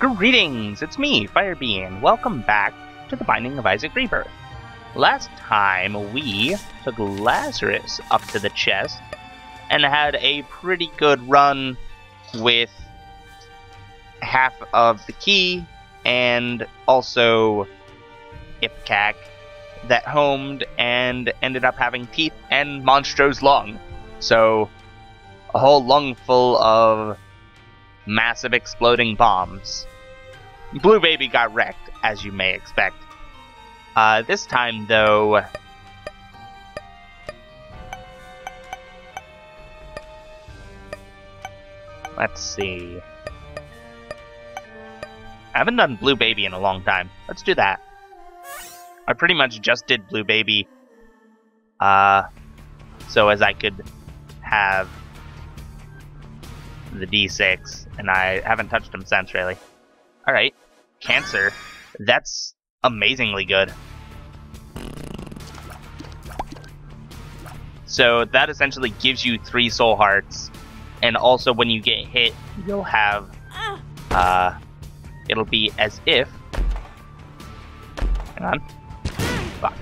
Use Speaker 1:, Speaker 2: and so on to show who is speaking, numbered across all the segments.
Speaker 1: Greetings, it's me, FireB, and welcome back to the Binding of Isaac Rebirth. Last time we took Lazarus up to the chest and had a pretty good run with half of the key and also Ipecac that homed and ended up having teeth and Monstro's lung. So, a whole lung full of massive exploding bombs. Blue Baby got wrecked, as you may expect. Uh, this time, though, let's see. I haven't done Blue Baby in a long time. Let's do that. I pretty much just did Blue Baby, uh, so as I could have the D6, and I haven't touched him since, really. Alright, Cancer. That's amazingly good. So that essentially gives you three soul hearts, and also when you get hit, you'll have, uh, it'll be as if, hang on, fuck,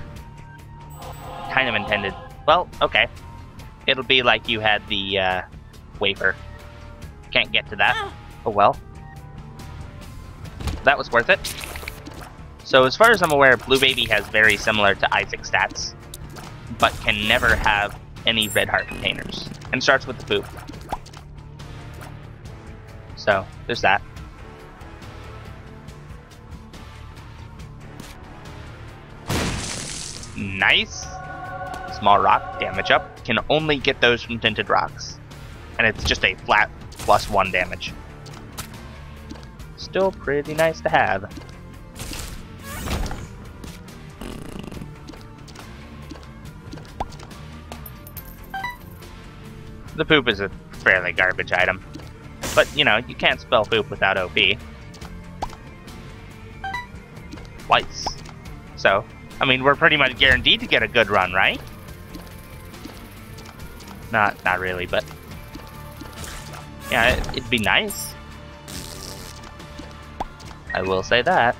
Speaker 1: kind of intended, well, okay, it'll be like you had the, uh, wafer. Can't get to that. Oh well. That was worth it. So as far as I'm aware, Blue Baby has very similar to Isaac stats, but can never have any red heart containers, and starts with the poop. So, there's that. Nice! Small rock, damage up. Can only get those from tinted rocks. And it's just a flat plus one damage. Still pretty nice to have. The poop is a fairly garbage item. But, you know, you can't spell poop without OP. Twice. So, I mean, we're pretty much guaranteed to get a good run, right? Not, not really, but yeah, it'd be nice. I will say that.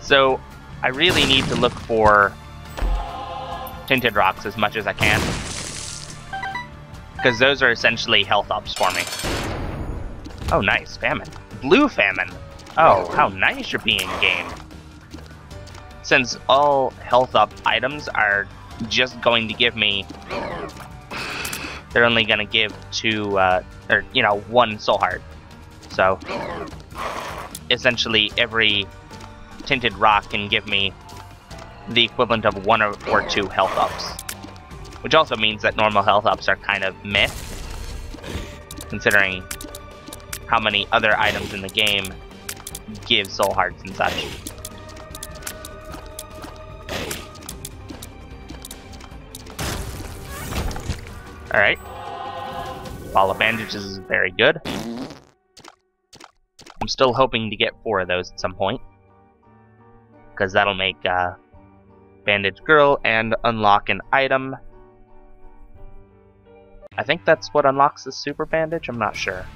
Speaker 1: So, I really need to look for tinted rocks as much as I can. Because those are essentially health ups for me. Oh, nice. Famine. Blue famine. Oh, oh, how nice you're being, game. Since all health up items are just going to give me they're only going to give two uh, or you know one soul heart. So essentially every tinted rock can give me the equivalent of one or, or two health ups. Which also means that normal health ups are kind of meh considering how many other items in the game give soul hearts and such Alright. Ball of bandages is very good. I'm still hoping to get four of those at some point. Because that'll make uh, Bandage Girl and unlock an item. I think that's what unlocks the Super Bandage, I'm not sure.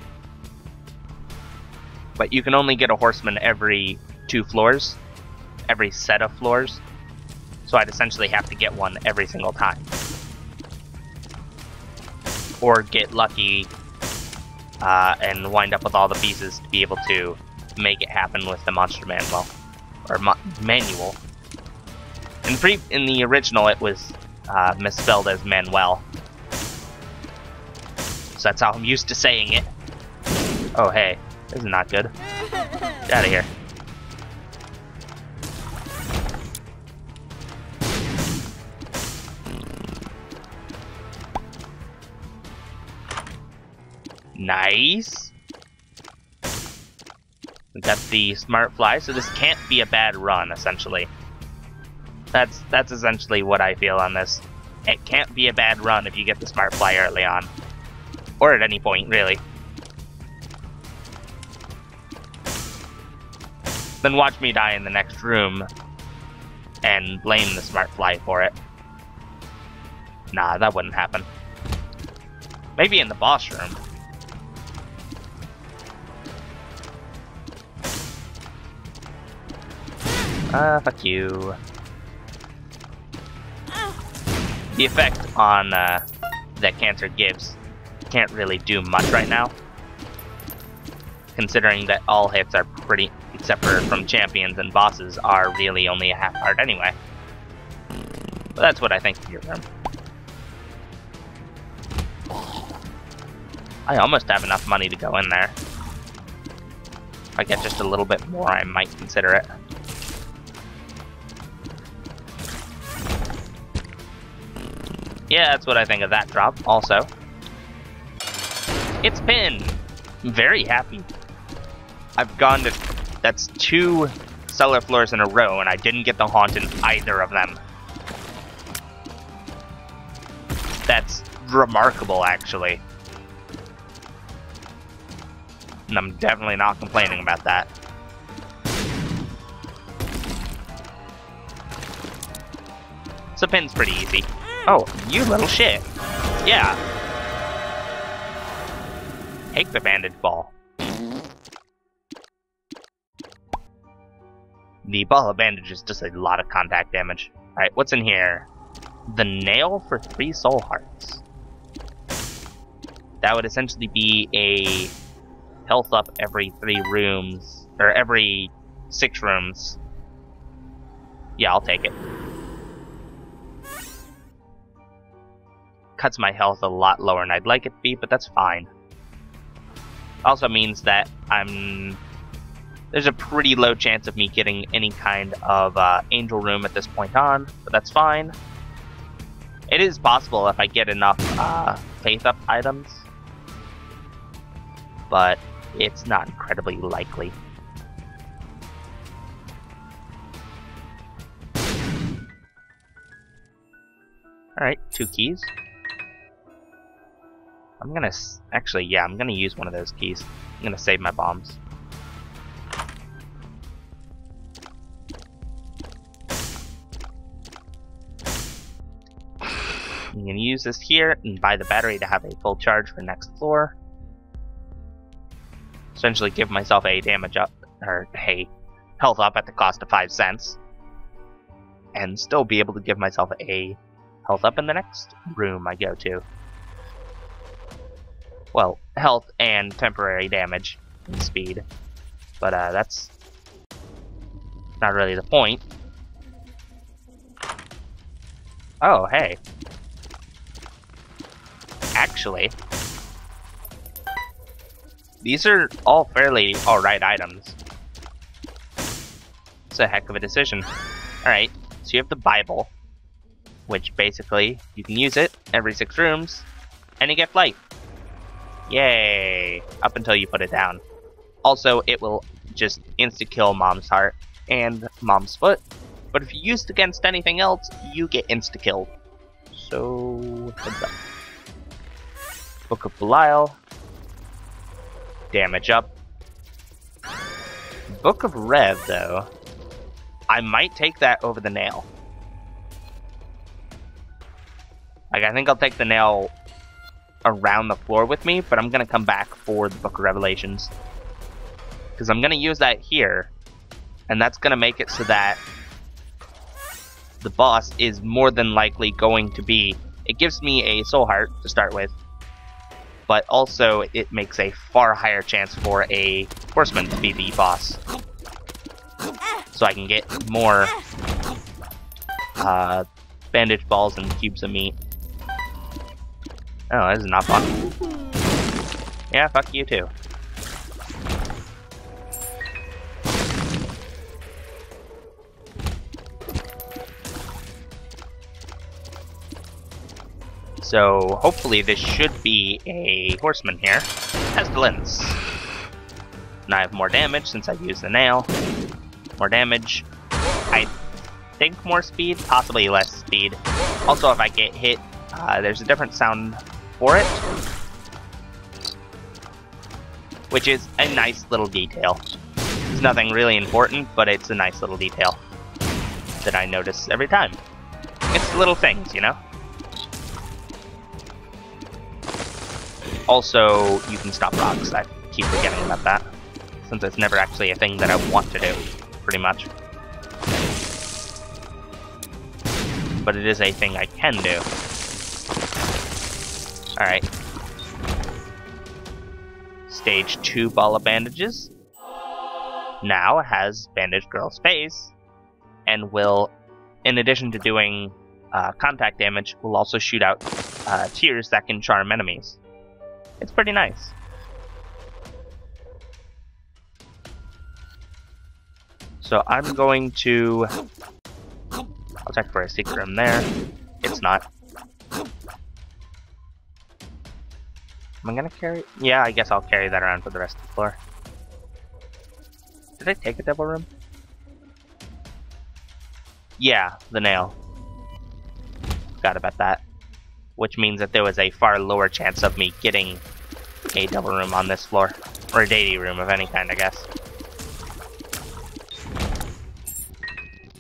Speaker 1: But you can only get a Horseman every two floors. Every set of floors. So I'd essentially have to get one every single time or get lucky uh, and wind up with all the pieces to be able to make it happen with the Monster Manual or mo manual. In pre in the original, it was uh, misspelled as Manuel, so that's how I'm used to saying it. Oh hey, this is not good. Get out of here. Nice. We got the smart fly, so this can't be a bad run, essentially. That's that's essentially what I feel on this. It can't be a bad run if you get the smart fly early on. Or at any point, really. Then watch me die in the next room and blame the smart fly for it. Nah, that wouldn't happen. Maybe in the boss room. Ah, uh, fuck you. The effect on uh, that cancer gives can't really do much right now. Considering that all hits are pretty, except for from champions and bosses, are really only a half heart anyway. But that's what I think of your room. I almost have enough money to go in there. If I get just a little bit more, I might consider it. Yeah, that's what I think of that drop, also. It's Pin! Very happy. I've gone to... That's two cellar floors in a row, and I didn't get the haunt in either of them. That's remarkable, actually. And I'm definitely not complaining about that. So pin's pretty easy. Oh, you little shit. Yeah. Take the bandage ball. The ball of bandages does a lot of contact damage. Alright, what's in here? The nail for three soul hearts. That would essentially be a health up every three rooms, or every six rooms. Yeah, I'll take it. Cuts my health a lot lower than I'd like it to be, but that's fine. Also means that I'm... There's a pretty low chance of me getting any kind of uh, angel room at this point on, but that's fine. It is possible if I get enough uh, faith up items, but it's not incredibly likely. Alright, two keys. I'm gonna... Actually, yeah, I'm gonna use one of those keys. I'm gonna save my bombs. I'm gonna use this here and buy the battery to have a full charge for next floor. Essentially give myself a damage up, or a health up at the cost of 5 cents. And still be able to give myself a health up in the next room I go to well, health and temporary damage and speed. But uh, that's not really the point. Oh, hey. Actually, these are all fairly alright items. It's a heck of a decision. Alright, so you have the Bible, which basically you can use it every six rooms, and you get life. Yay! Up until you put it down. Also, it will just insta-kill Mom's Heart and Mom's Foot, but if you use it against anything else, you get insta-killed. So, heads up. Book of Belial. Damage up. Book of Rev, though. I might take that over the nail. Like, I think I'll take the nail around the floor with me, but I'm going to come back for the Book of Revelations. Because I'm going to use that here, and that's going to make it so that the boss is more than likely going to be... It gives me a Soul Heart to start with, but also it makes a far higher chance for a Horseman to be the boss. So I can get more uh, bandage balls and cubes of meat. Oh, this is not fun. Yeah, fuck you too. So, hopefully this should be a horseman here. Pestilence. And I have more damage since I've used the nail. More damage. I think more speed, possibly less speed. Also, if I get hit, uh, there's a different sound for it. Which is a nice little detail. It's nothing really important, but it's a nice little detail that I notice every time. It's little things, you know? Also, you can stop rocks. I keep forgetting about that. Since it's never actually a thing that I want to do, pretty much. But it is a thing I can do. Alright. Stage 2 ball of bandages. Now has Bandage Girl's face, and will, in addition to doing uh, contact damage, will also shoot out uh, tears that can charm enemies. It's pretty nice. So I'm going to... I'll check for a secret room there. It's not. Am I gonna carry? Yeah, I guess I'll carry that around for the rest of the floor. Did I take a devil room? Yeah, the nail. Forgot about that. Which means that there was a far lower chance of me getting a devil room on this floor. Or a deity room of any kind, I guess.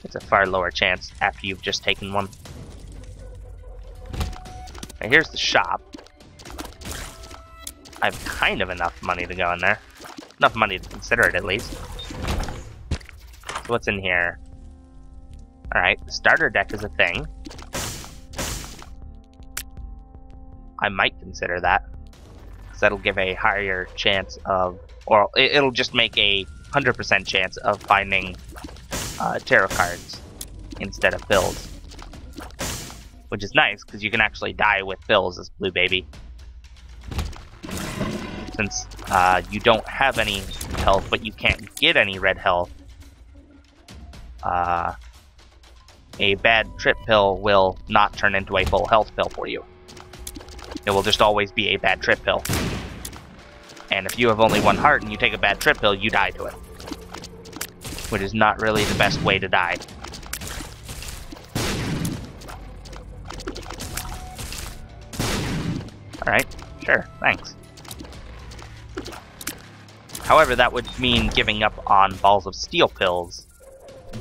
Speaker 1: It's a far lower chance after you've just taken one. Now here's the shop. I have kind of enough money to go in there. Enough money to consider it, at least. So what's in here? Alright, starter deck is a thing. I might consider that. Because that'll give a higher chance of... Or it'll just make a 100% chance of finding uh, tarot cards instead of pills. Which is nice, because you can actually die with pills as Blue Baby. Since uh, you don't have any health, but you can't get any red health, uh, a bad trip pill will not turn into a full health pill for you. It will just always be a bad trip pill. And if you have only one heart and you take a bad trip pill, you die to it. Which is not really the best way to die. Alright, sure, thanks. However, that would mean giving up on balls of steel pills,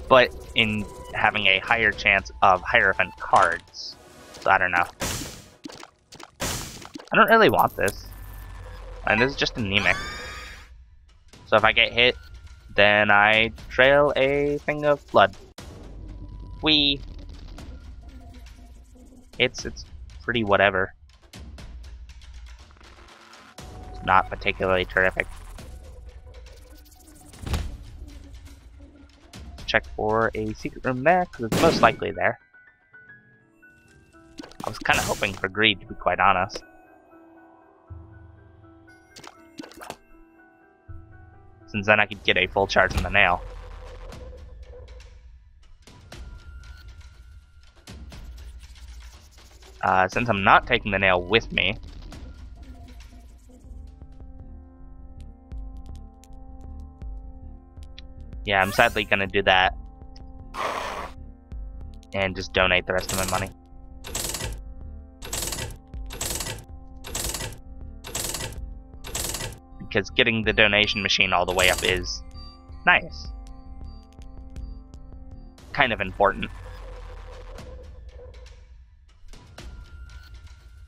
Speaker 1: but in having a higher chance of Hierophant cards. So I don't know. I don't really want this. And this is just anemic. So if I get hit, then I trail a thing of blood. We. It's it's pretty whatever. It's not particularly terrific. Check for a secret room there, because it's most likely there. I was kind of hoping for greed, to be quite honest. Since then I could get a full charge on the nail. Uh, since I'm not taking the nail with me, Yeah, I'm sadly gonna do that. And just donate the rest of my money. Because getting the donation machine all the way up is nice. Kind of important.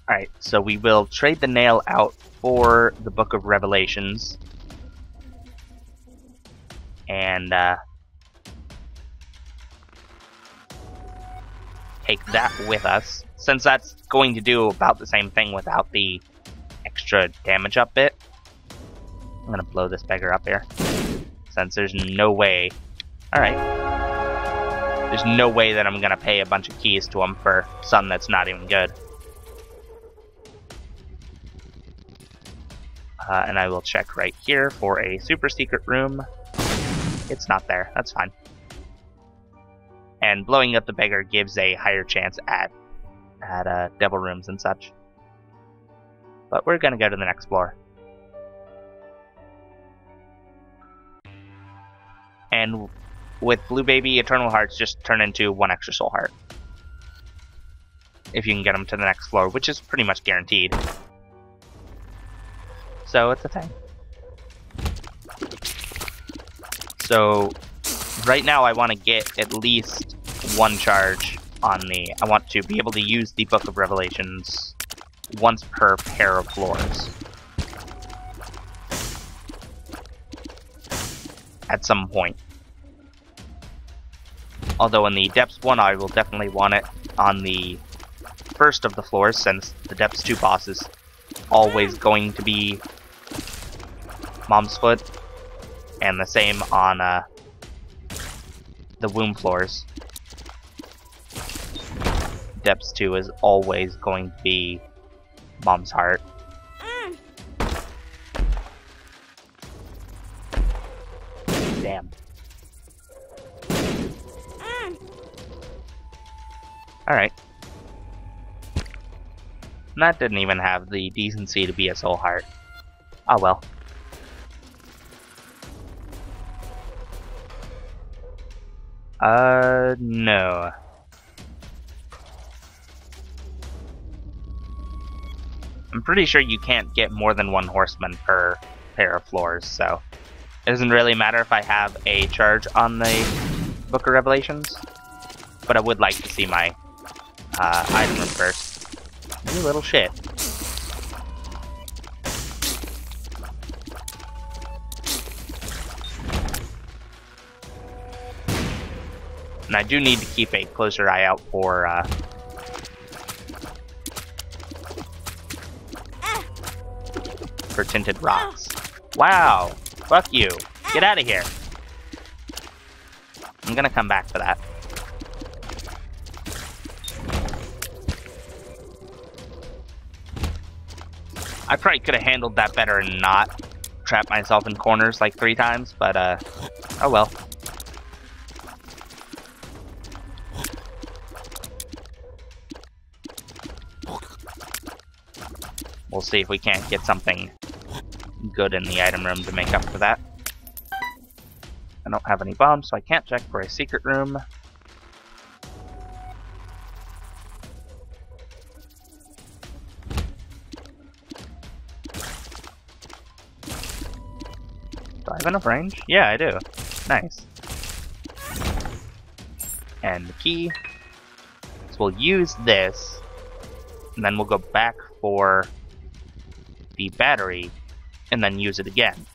Speaker 1: Alright, so we will trade the nail out for the Book of Revelations and uh, take that with us. Since that's going to do about the same thing without the extra damage up bit. I'm gonna blow this beggar up here. Since there's no way... Alright. There's no way that I'm gonna pay a bunch of keys to him for something that's not even good. Uh, and I will check right here for a super secret room it's not there. That's fine. And blowing up the beggar gives a higher chance at at uh, devil rooms and such. But we're gonna go to the next floor. And with Blue Baby, Eternal Hearts just turn into one extra soul heart. If you can get them to the next floor, which is pretty much guaranteed. So it's a thing. So right now I want to get at least one charge on the... I want to be able to use the Book of Revelations once per pair of floors. At some point. Although in the Depths 1 I will definitely want it on the first of the floors since the Depths 2 boss is always going to be Mom's Foot and the same on uh, the womb floors. Depths 2 is always going to be Mom's Heart. Damn. Alright. That didn't even have the decency to be a soul heart. Oh well. Uh, no. I'm pretty sure you can't get more than one horseman per pair of floors, so it doesn't really matter if I have a charge on the Book of Revelations, but I would like to see my uh, item first. You little shit. And I do need to keep a closer eye out for uh, for tinted rocks. Wow! Fuck you. Get out of here. I'm gonna come back for that. I probably could have handled that better and not trap myself in corners like three times, but uh, oh well. We'll see if we can't get something good in the item room to make up for that. I don't have any bombs, so I can't check for a secret room. Do I have enough range? Yeah, I do. Nice. And the key. So we'll use this, and then we'll go back for the battery, and then use it again.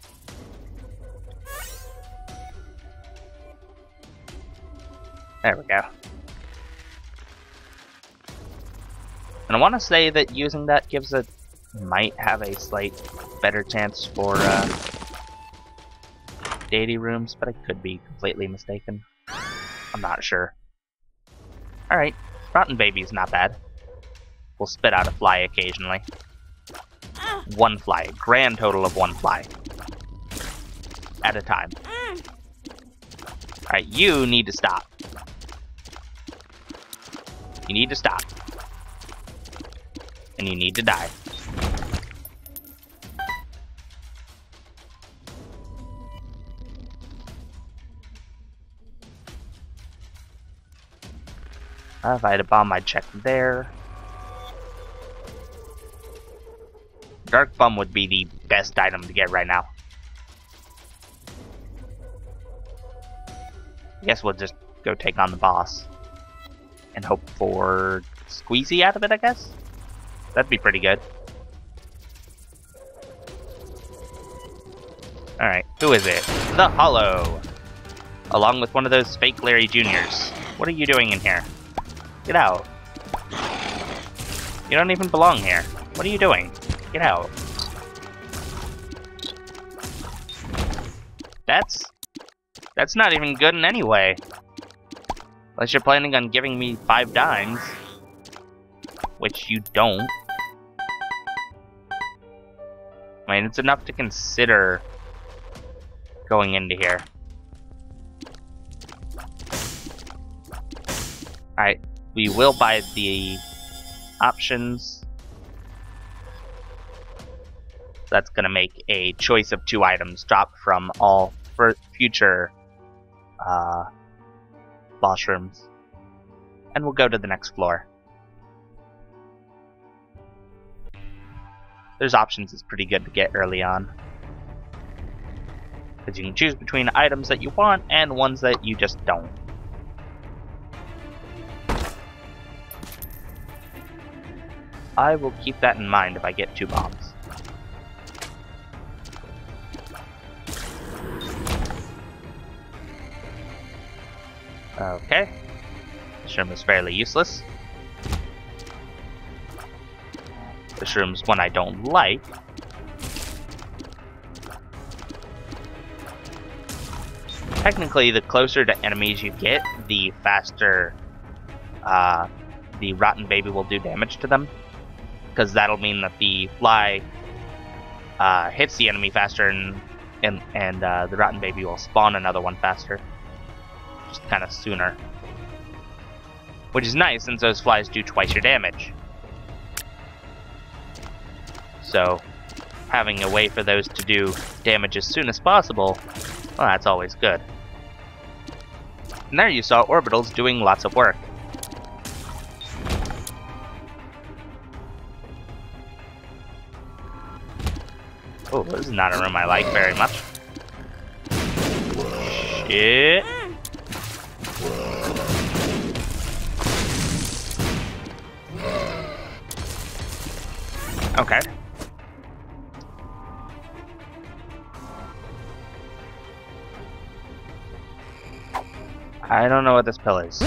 Speaker 1: There we go. And I want to say that using that gives it might have a slight better chance for uh, deity rooms, but I could be completely mistaken. I'm not sure. Alright, Rotten Baby's not bad. We'll spit out a fly occasionally. One fly. Grand total of one fly. At a time. Alright, you need to stop. You need to stop. And you need to die. Uh, if I had a bomb, I'd check there. Dark Bum would be the best item to get right now. Guess we'll just go take on the boss. And hope for squeezy out of it, I guess? That'd be pretty good. Alright, who is it? The Hollow! Along with one of those fake Larry Juniors. What are you doing in here? Get out. You don't even belong here. What are you doing? Out. That's... That's not even good in any way. Unless you're planning on giving me five dimes. Which you don't. I mean, it's enough to consider going into here. Alright, we will buy the options that's going to make a choice of two items drop from all future uh, boss rooms. And we'll go to the next floor. There's options it's pretty good to get early on. Because you can choose between items that you want and ones that you just don't. I will keep that in mind if I get two bombs. Okay. This room is fairly useless. This room's one I don't like. Technically, the closer to enemies you get, the faster uh, the rotten baby will do damage to them. Because that'll mean that the fly uh, hits the enemy faster and and, and uh, the rotten baby will spawn another one faster. Just kind of sooner. Which is nice since those flies do twice your damage. So, having a way for those to do damage as soon as possible, well, that's always good. And there you saw orbitals doing lots of work. Oh, this is not a room I like very much. Shit. Okay. I don't know what this pill is.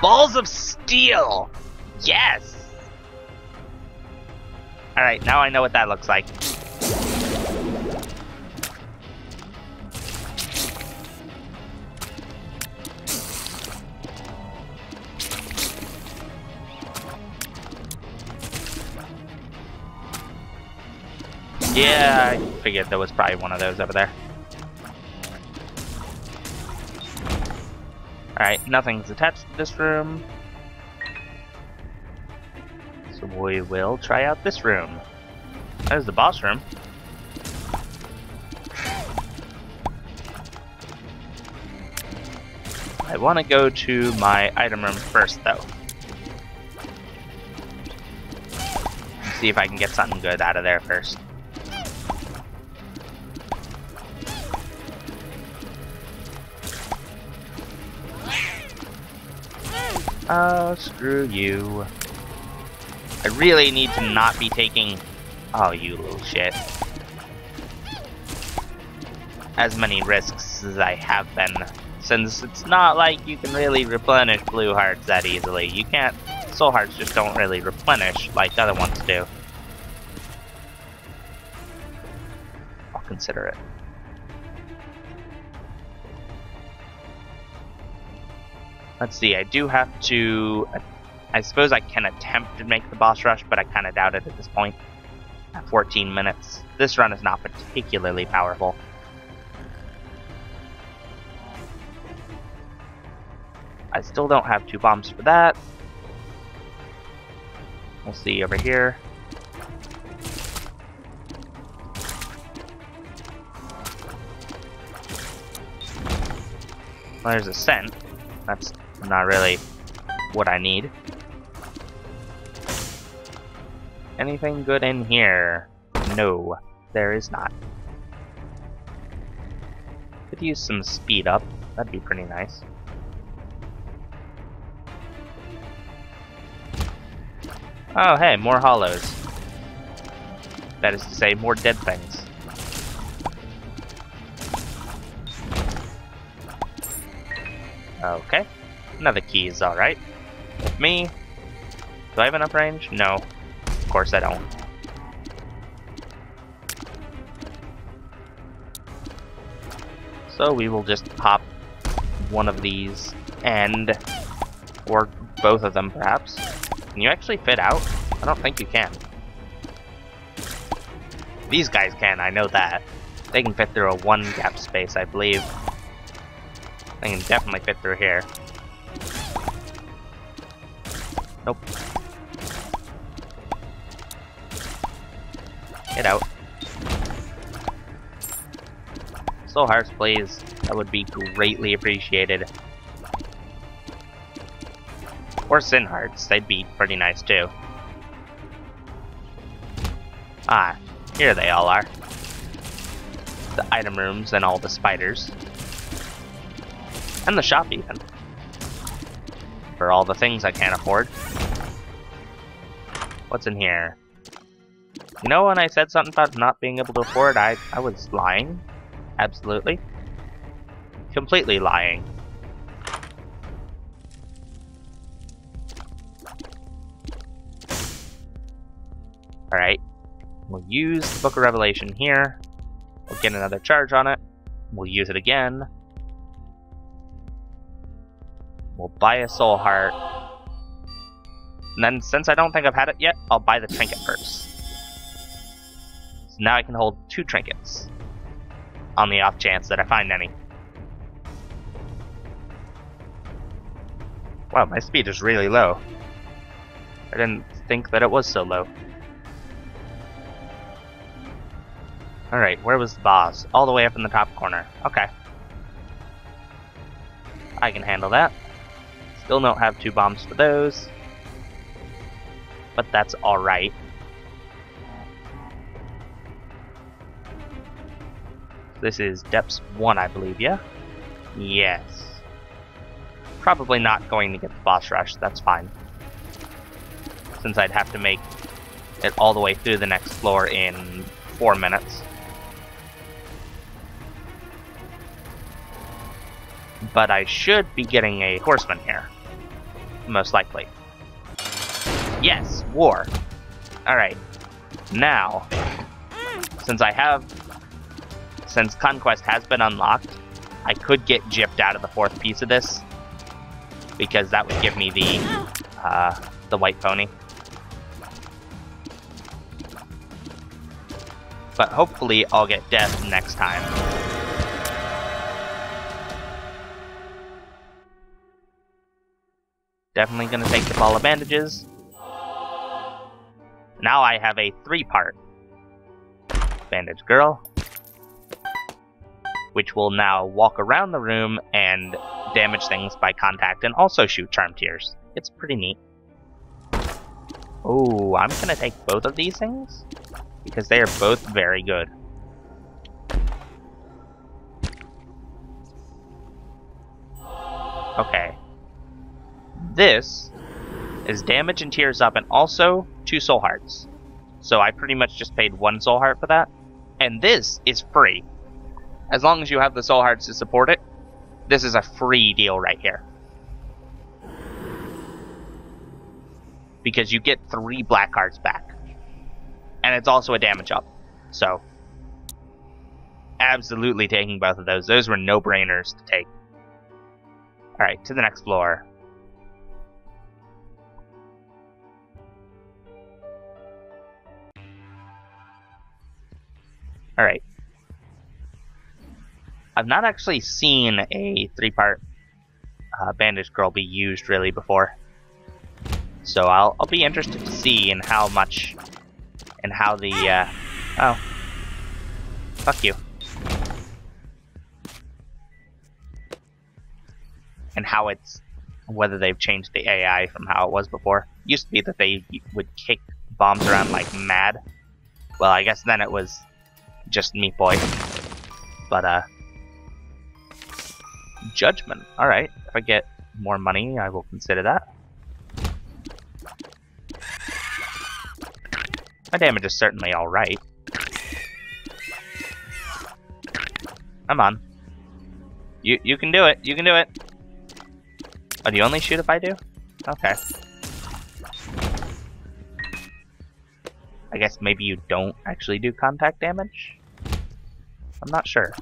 Speaker 1: Balls of steel! Yes! Alright, now I know what that looks like. Yeah, I figured there was probably one of those over there. Alright, nothing's attached to this room. So we will try out this room. That is the boss room. I want to go to my item room first, though. See if I can get something good out of there first. Oh, screw you. I really need to not be taking... Oh, you little shit. As many risks as I have been. Since it's not like you can really replenish blue hearts that easily. You can't... Soul hearts just don't really replenish like other ones do. I'll consider it. Let's see, I do have to... I suppose I can attempt to make the boss rush, but I kind of doubt it at this point. At 14 minutes. This run is not particularly powerful. I still don't have two bombs for that. We'll see over here. There's a cent. That's not really what I need. Anything good in here? No, there is not. Could use some speed up. That'd be pretty nice. Oh, hey, more hollows. That is to say, more dead things. Okay. Another key is alright. Me. Do I have enough range? No. Of course I don't. So we will just pop one of these and or both of them perhaps. Can you actually fit out? I don't think you can. These guys can, I know that. They can fit through a one gap space, I believe. They can definitely fit through here. Nope. Get out. Soul Hearts, please. That would be greatly appreciated. Or Sin Hearts, they'd be pretty nice too. Ah, here they all are. The item rooms and all the spiders. And the shop even. For all the things I can't afford. What's in here? You know when I said something about not being able to afford, I, I was lying. Absolutely. Completely lying. Alright. We'll use the Book of Revelation here. We'll get another charge on it. We'll use it again. We'll buy a soul heart. And then, since I don't think I've had it yet, I'll buy the trinket first. So now I can hold two trinkets. On the off chance that I find any. Wow, my speed is really low. I didn't think that it was so low. Alright, where was the boss? All the way up in the top corner. Okay. I can handle that. Still don't have two bombs for those. But that's alright. This is depths 1, I believe, yeah? Yes. Probably not going to get the boss rush, that's fine. Since I'd have to make it all the way through the next floor in 4 minutes. But I should be getting a horseman here. Most likely. Yes, war. Alright. Now, since I have... Since Conquest has been unlocked, I could get gypped out of the fourth piece of this. Because that would give me the, uh, the white pony. But hopefully I'll get death next time. Definitely gonna take the ball of bandages. Now I have a three-part bandage girl, which will now walk around the room and damage things by contact and also shoot charm tears. It's pretty neat. Oh, I'm gonna take both of these things because they are both very good. Okay, this is damage and tears up, and also two soul hearts. So I pretty much just paid one soul heart for that. And this is free. As long as you have the soul hearts to support it, this is a free deal right here. Because you get three black hearts back. And it's also a damage up. So, absolutely taking both of those. Those were no-brainers to take. Alright, to the next floor. Alright. I've not actually seen a three-part uh, bandage girl be used really before. So I'll, I'll be interested to see in how much and how the, uh, oh. Fuck you. And how it's, whether they've changed the AI from how it was before. Used to be that they would kick bombs around like mad. Well, I guess then it was just Meat Boy. But, uh, Judgment. Alright, if I get more money, I will consider that. My damage is certainly alright. Come on. You you can do it. You can do it. Oh, do you only shoot if I do? Okay. I guess maybe you don't actually do contact damage? I'm not sure.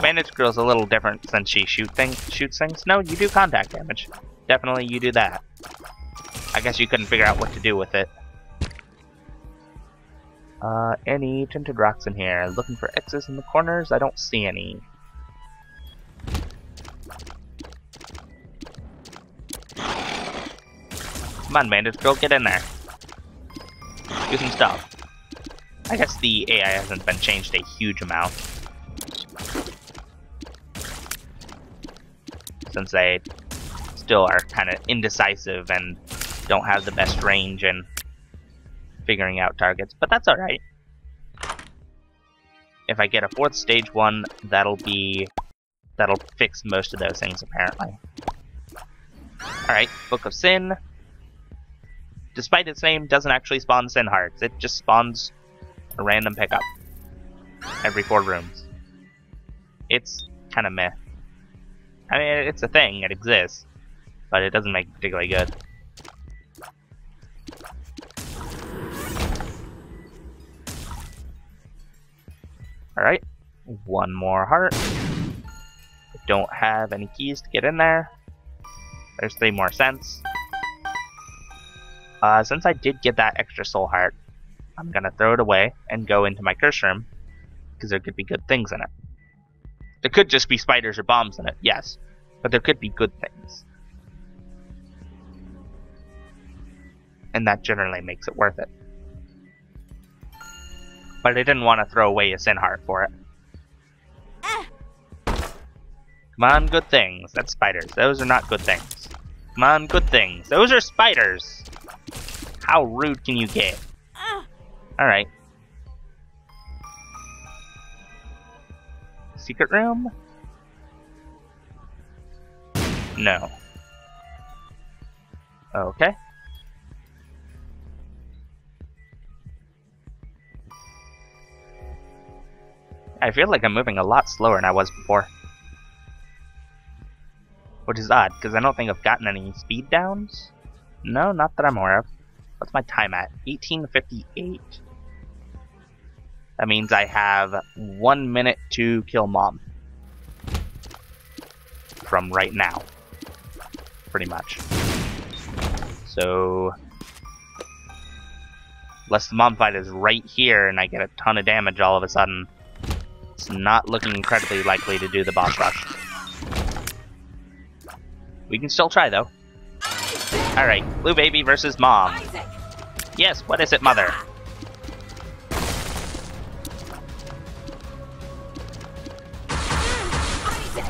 Speaker 1: Bandage Girl's a little different since she shoot things, shoots things. No, you do contact damage. Definitely you do that. I guess you couldn't figure out what to do with it. Uh, any tinted rocks in here? Looking for X's in the corners? I don't see any. Come on, Bandage Girl, get in there do some stuff. I guess the AI hasn't been changed a huge amount. Since they still are kind of indecisive and don't have the best range in figuring out targets, but that's alright. If I get a fourth stage one, that'll be... that'll fix most of those things, apparently. Alright, Book of Sin despite its name, doesn't actually spawn Sin Hearts. It just spawns a random pickup every four rooms. It's kind of meh. I mean, it's a thing, it exists, but it doesn't make it particularly good. Alright, one more heart. I don't have any keys to get in there. There's three more cents. Uh, since I did get that extra soul heart, I'm gonna throw it away and go into my curse room, because there could be good things in it. There could just be spiders or bombs in it, yes, but there could be good things. And that generally makes it worth it. But I didn't want to throw away a sin heart for it. Come on, good things. That's spiders. Those are not good things. Come on, good things. Those are spiders! How rude can you get? Alright. Secret room? No. Okay. I feel like I'm moving a lot slower than I was before. Which is odd, because I don't think I've gotten any speed downs. No, not that I'm aware of. What's my time at? 1858. That means I have one minute to kill mom. From right now. Pretty much. So... Unless the mom fight is right here and I get a ton of damage all of a sudden, it's not looking incredibly likely to do the boss rush. We can still try, though. Alright, Blue Baby versus Mom. Yes, what is it, Mother?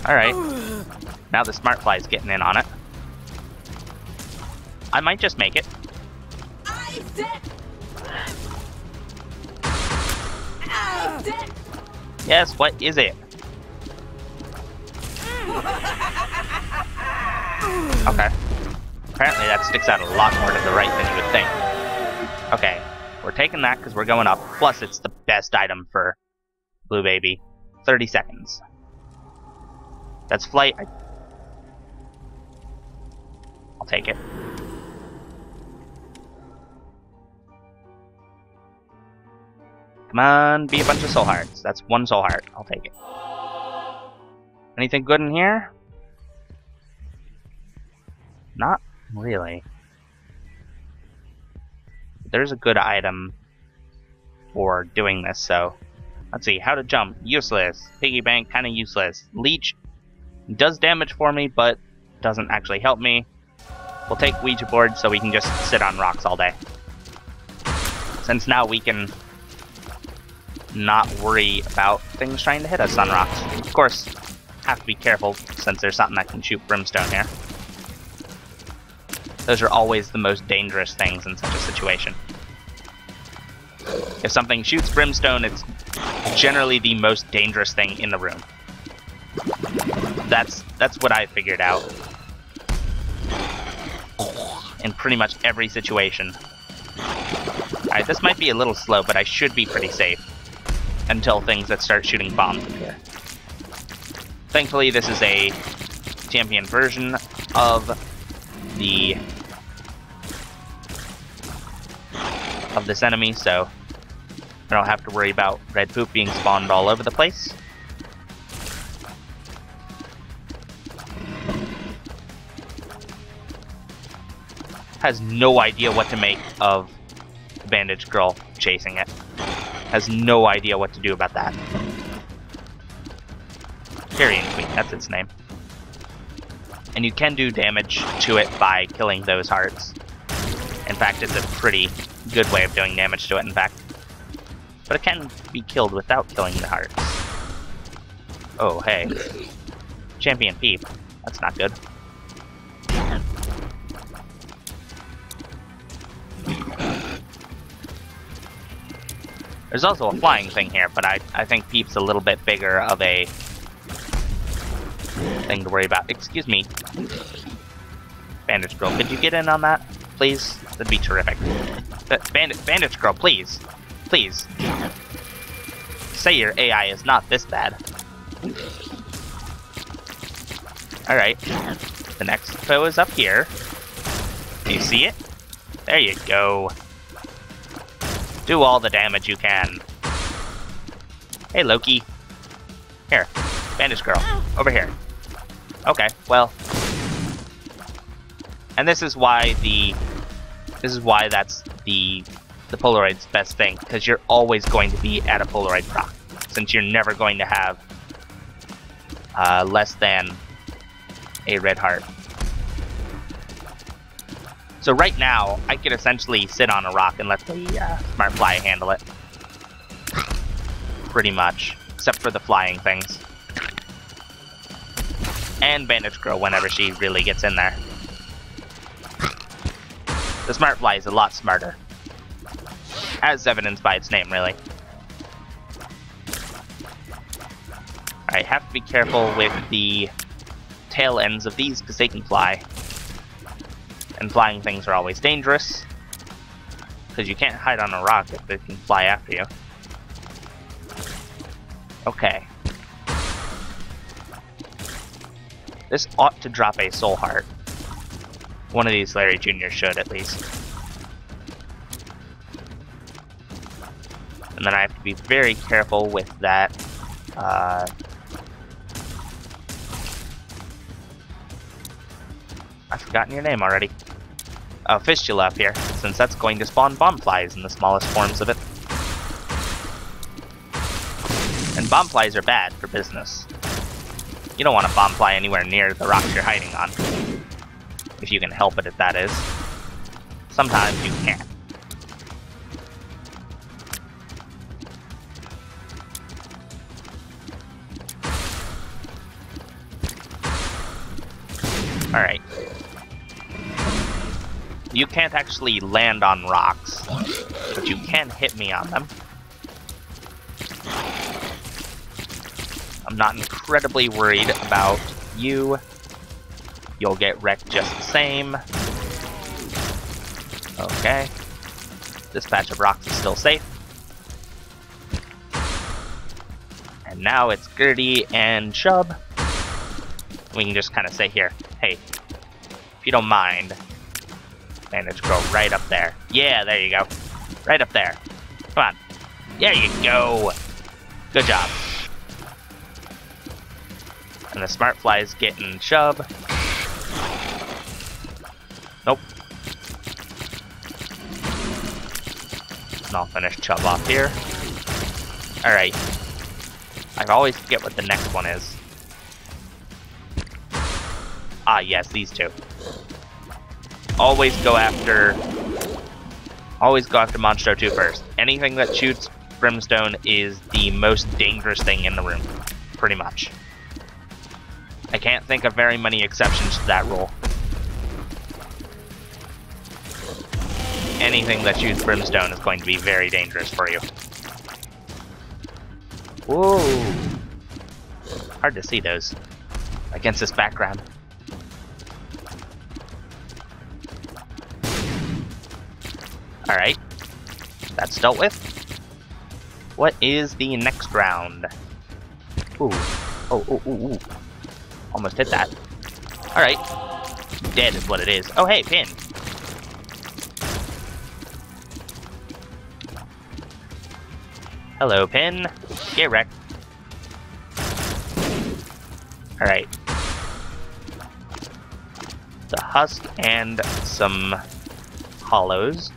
Speaker 1: Alright. Now the smart fly's getting in on it. I might just make it. Yes, what is it? Okay. Apparently that sticks out a lot more to the right than you would think. Okay, we're taking that because we're going up. Plus, it's the best item for Blue Baby. 30 seconds. That's flight. I... I'll take it. Come on, be a bunch of soul hearts. That's one soul heart. I'll take it. Anything good in here? Not really. There's a good item for doing this, so... Let's see, how to jump, useless. Piggy bank, kinda useless. Leech does damage for me, but doesn't actually help me. We'll take Ouija board so we can just sit on rocks all day. Since now we can not worry about things trying to hit us on rocks. Of course, have to be careful since there's something that can shoot brimstone here. Those are always the most dangerous things in such a situation. If something shoots brimstone, it's generally the most dangerous thing in the room. That's that's what I figured out. In pretty much every situation. Alright, this might be a little slow, but I should be pretty safe until things that start shooting bombs appear. Thankfully, this is a champion version of the of this enemy, so I don't have to worry about red poop being spawned all over the place. Has no idea what to make of bandage girl chasing it has no idea what to do about that. Carrion Queen, that's its name. And you can do damage to it by killing those hearts. In fact, it's a pretty good way of doing damage to it, in fact. But it can be killed without killing the hearts. Oh, hey. Champion Peep. That's not good. There's also a flying thing here, but I, I think Peep's a little bit bigger of a thing to worry about. Excuse me. Bandage Girl, could you get in on that, please? That'd be terrific. Bandage, Bandage Girl, please. Please. Say your AI is not this bad. Alright. The next foe is up here. Do you see it? There you go. Do all the damage you can. Hey, Loki. Here. Bandage girl. Over here. Okay, well. And this is why the... This is why that's the the Polaroid's best thing, because you're always going to be at a Polaroid proc, since you're never going to have uh, less than a red heart. So right now, I could essentially sit on a rock and let the uh, Smart Fly handle it. Pretty much. Except for the flying things. And Bandage Girl whenever she really gets in there. The Smart Fly is a lot smarter. As evidenced by its name, really. I have to be careful with the tail ends of these because they can fly. And flying things are always dangerous. Because you can't hide on a rock if it can fly after you. Okay. This ought to drop a soul heart. One of these Larry Jr. should, at least. And then I have to be very careful with that. Uh, I've forgotten your name already uh, fistula up here, since that's going to spawn bomb flies in the smallest forms of it. And bomb flies are bad for business. You don't want a bomb fly anywhere near the rocks you're hiding on. If you can help it, if that is. Sometimes you can't. Alright. You can't actually land on rocks, but you can hit me on them. I'm not incredibly worried about you. You'll get wrecked just the same. Okay. This patch of rocks is still safe. And now it's Gurdy and Chub. We can just kind of say here, hey, if you don't mind, Bandage Girl right up there. Yeah, there you go. Right up there. Come on. There you go. Good job. And the smart fly is getting shove. Nope. And I'll finish Chub off here. Alright. I always forget what the next one is. Ah, yes, these two always go after always go after Monstro 2 first. Anything that shoots Brimstone is the most dangerous thing in the room, pretty much. I can't think of very many exceptions to that rule. Anything that shoots Brimstone is going to be very dangerous for you. Whoa! Hard to see those against this background. Alright. That's dealt with. What is the next round? Ooh. Oh, oh ooh, ooh. Almost hit that. Alright. Dead is what it is. Oh, hey, pin. Hello, pin. Get wrecked. Alright. The husk and some hollows.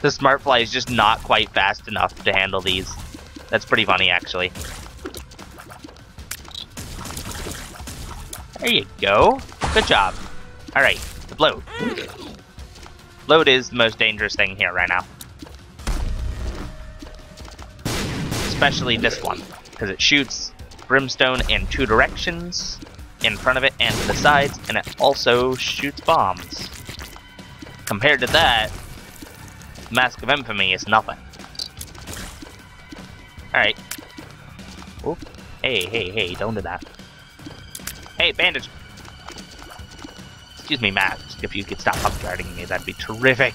Speaker 1: The smart fly is just not quite fast enough to handle these. That's pretty funny, actually. There you go. Good job. Alright, the bloat. Load is the most dangerous thing here right now. Especially this one, because it shoots brimstone in two directions, in front of it and to the sides, and it also shoots bombs. Compared to that, Mask of Infamy is nothing. Alright. Oop. Hey, hey, hey, don't do that. Hey, bandage! Excuse me, Mask, if you could stop upguarding me, that'd be terrific.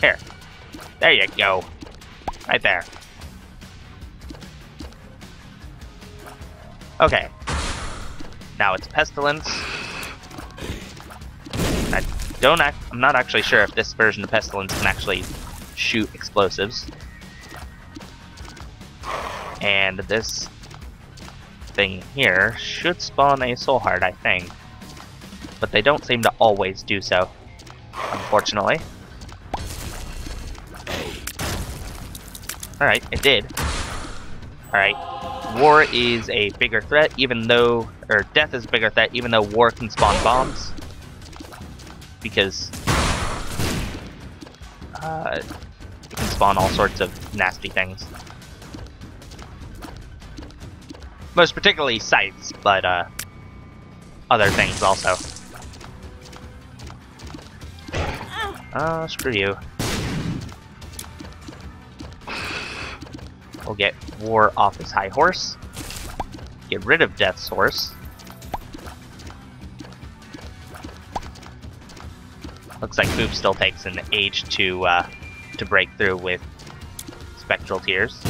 Speaker 1: Here. There you go. Right there. Okay. Now it's Pestilence. Don't act I'm not actually sure if this version of Pestilence can actually shoot explosives. And this thing here should spawn a soul heart, I think. But they don't seem to always do so, unfortunately. Alright, it did. Alright, war is a bigger threat, even though, or death is a bigger threat, even though war can spawn bombs. Because uh, it can spawn all sorts of nasty things. Most particularly scythes, but uh, other things also. Oh, screw you. We'll get War off his high horse. Get rid of Death's horse. Looks like Boop still takes an age to uh, to break through with Spectral Tears.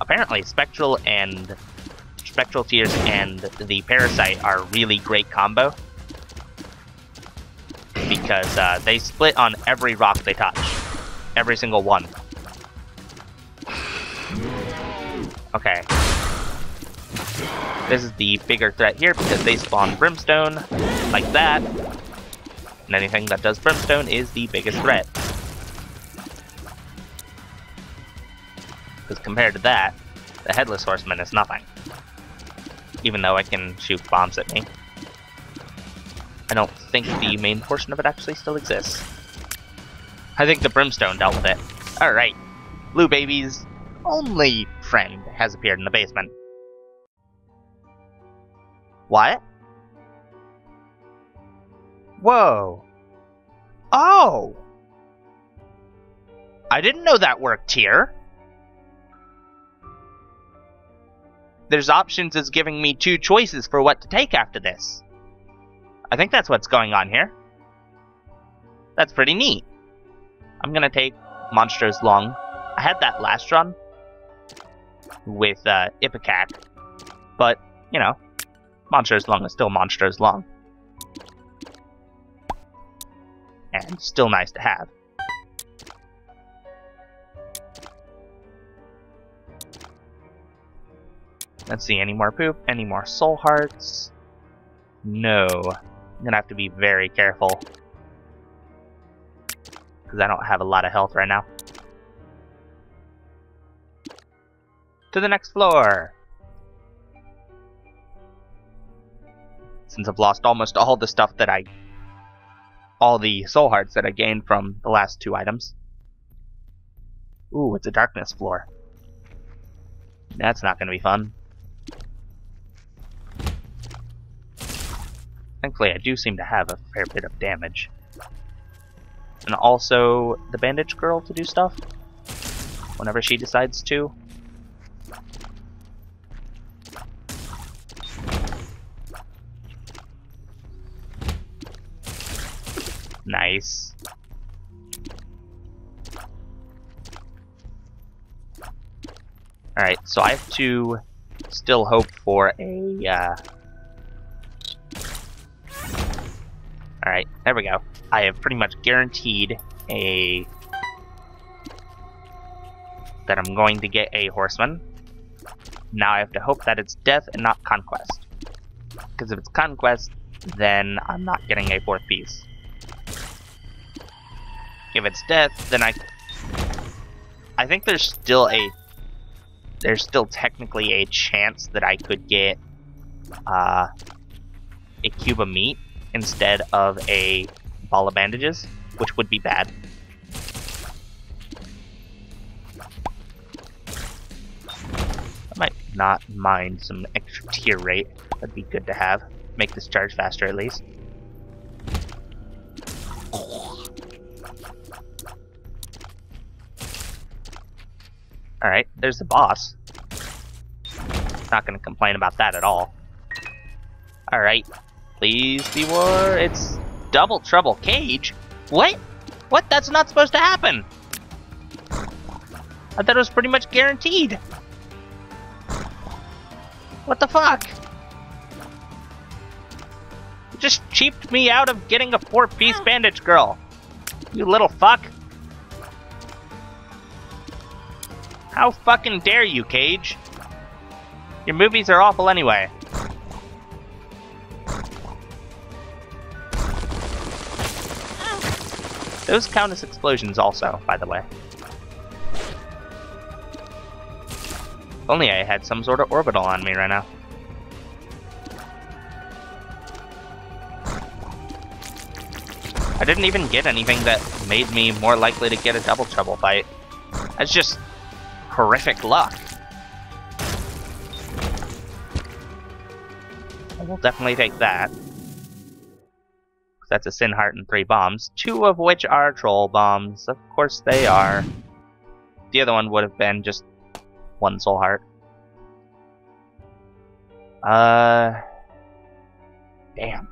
Speaker 1: Apparently, Spectral and Spectral Tears and the Parasite are really great combo because uh, they split on every rock they touch. Every single one. Okay. This is the bigger threat here because they spawn Brimstone like that. And anything that does Brimstone is the biggest threat. Because compared to that, the Headless Horseman is nothing. Even though it can shoot bombs at me. I don't think the main portion of it actually still exists. I think the Brimstone dealt with it. Alright. Blue Baby's only friend has appeared in the basement. What? Whoa. Oh! I didn't know that worked here. There's options as giving me two choices for what to take after this. I think that's what's going on here. That's pretty neat. I'm gonna take Monstro's Lung. I had that last run with uh, Ipecac, but, you know, Monstro's Lung is still Monstro's Lung. And still nice to have. Let's see, any more poop? Any more soul hearts? No. I'm gonna have to be very careful. Because I don't have a lot of health right now. To the next floor! Since I've lost almost all the stuff that I... All the soul hearts that I gained from the last two items. Ooh, it's a darkness floor. That's not gonna be fun. Thankfully, I do seem to have a fair bit of damage. And also, the bandage girl to do stuff. Whenever she decides to. Nice. Alright, so I have to still hope for a, uh, Alright, there we go. I have pretty much guaranteed a... that I'm going to get a horseman. Now I have to hope that it's death and not conquest. Because if it's conquest, then I'm not getting a fourth piece. If it's death, then I... I think there's still a... There's still technically a chance that I could get uh, a cube of meat instead of a ball of bandages, which would be bad. I might not mind some extra tear rate. That'd be good to have. Make this charge faster at least. Alright, there's the boss. Not gonna complain about that at all. Alright, Please be war. It's double trouble cage. What? What? That's not supposed to happen. I thought it was pretty much guaranteed. What the fuck? You just cheaped me out of getting a four-piece bandage girl. You little fuck. How fucking dare you, Cage? Your movies are awful anyway. Those count as explosions also, by the way. If only I had some sort of orbital on me right now. I didn't even get anything that made me more likely to get a double trouble fight. That's just horrific luck. I will definitely take that. That's a Sin Heart and three bombs, two of which are troll bombs. Of course they are. The other one would have been just one soul heart. Uh. Damn.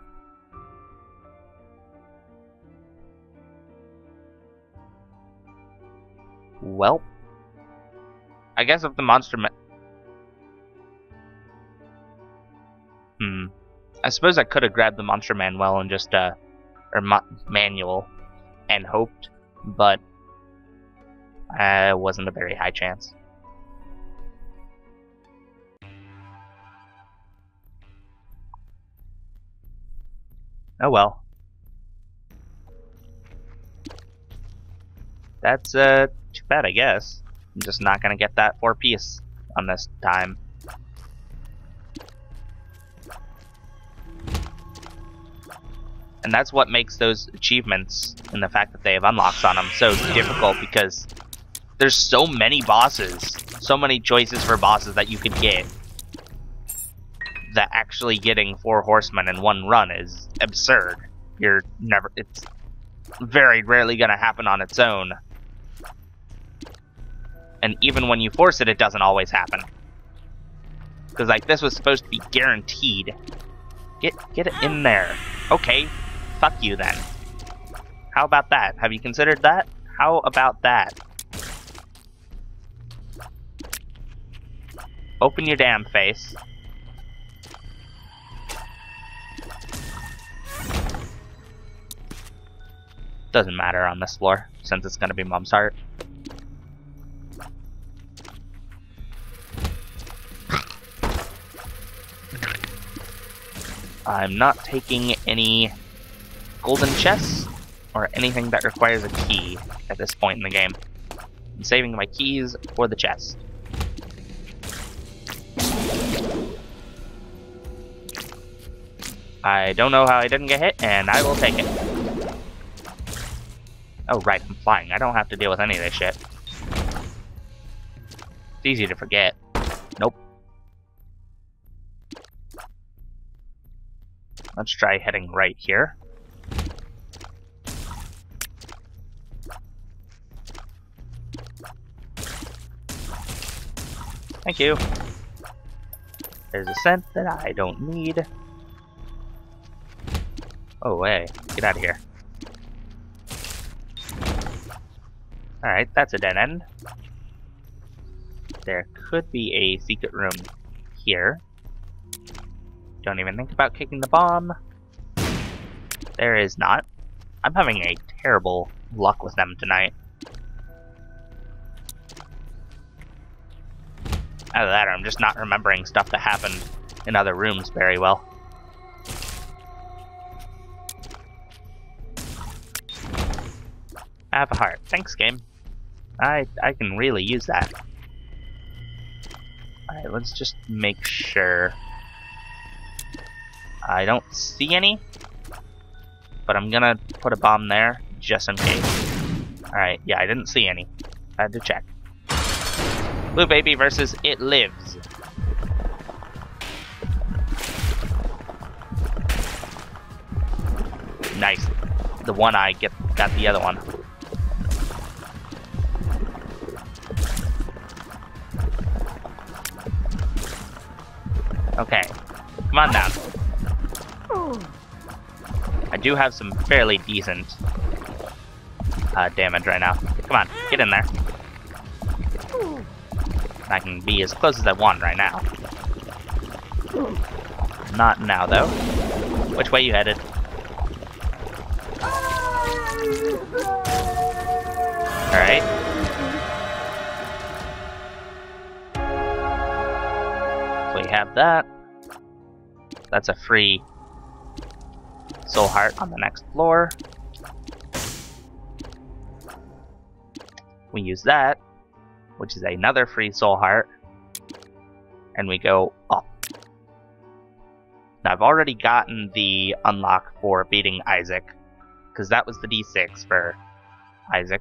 Speaker 1: Well. I guess if the monster. hmm. I suppose I could have grabbed the monster manual and just, uh, or manual and hoped, but uh, wasn't a very high chance. Oh well. That's uh too bad I guess. I'm just not gonna get that four piece on this time. And that's what makes those achievements and the fact that they have unlocks on them so difficult because there's so many bosses, so many choices for bosses that you could get. That actually getting four horsemen in one run is absurd. You're never, it's very rarely gonna happen on its own. And even when you force it, it doesn't always happen. Because like this was supposed to be guaranteed. Get get it in there. Okay, Fuck you then. How about that? Have you considered that? How about that? Open your damn face. Doesn't matter on this floor, since it's gonna be Mom's heart. I'm not taking any golden chests, or anything that requires a key at this point in the game. I'm saving my keys for the chest. I don't know how I didn't get hit, and I will take it. Oh right, I'm flying. I don't have to deal with any of this shit. It's easy to forget. Nope. Let's try heading right here. Thank you. There's a cent that I don't need. Oh, hey. Get out of here. Alright, that's a dead end. There could be a secret room here. Don't even think about kicking the bomb. There is not. I'm having a terrible luck with them tonight. Either that I'm just not remembering stuff that happened in other rooms very well. I have a heart. Thanks, game. I I can really use that. Alright, let's just make sure. I don't see any, but I'm gonna put a bomb there just in case. Alright, yeah, I didn't see any. I had to check. Blue Baby versus It Lives. Nice. The one eye get got the other one. Okay. Come on down. I do have some fairly decent uh, damage right now. Come on, get in there. I can be as close as I want right now. Not now, though. Which way you headed? Alright. So we have that. That's a free soul heart on the next floor. We use that, which is another free soul heart, and we go up. Now I've already gotten the unlock for beating Isaac, because that was the D6 for Isaac.